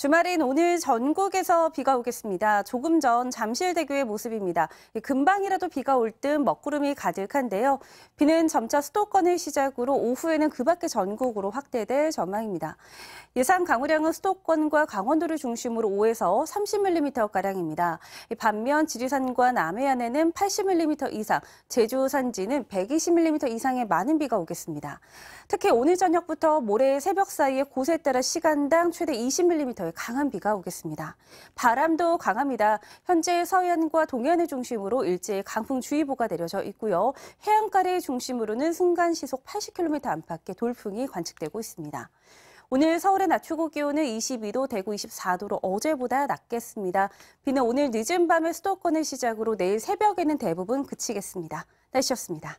주말인 오늘 전국에서 비가 오겠습니다. 조금 전 잠실대교의 모습입니다. 금방이라도 비가 올 듯 먹구름이 가득한데요. 비는 점차 수도권을 시작으로 오후에는 그 밖의 전국으로 확대될 전망입니다. 예상 강우량은 수도권과 강원도를 중심으로 5에서 30mm가량입니다. 반면 지리산과 남해안에는 80mm 이상, 제주 산지는 120mm 이상의 많은 비가 오겠습니다. 특히 오늘 저녁부터 모레 새벽 사이에 곳에 따라 시간당 최대 20mm 의 강한 비가 오겠습니다. 바람도 강합니다. 현재 서해안과 동해안을 중심으로 일제히 강풍주의보가 내려져 있고요. 해안가를 중심으로는 순간 시속 80km 안팎의 돌풍이 관측되고 있습니다. 오늘 서울의 낮 최고 기온은 22도, 대구 24도로 어제보다 낮겠습니다. 비는 오늘 늦은 밤에 수도권을 시작으로 내일 새벽에는 대부분 그치겠습니다. 날씨였습니다.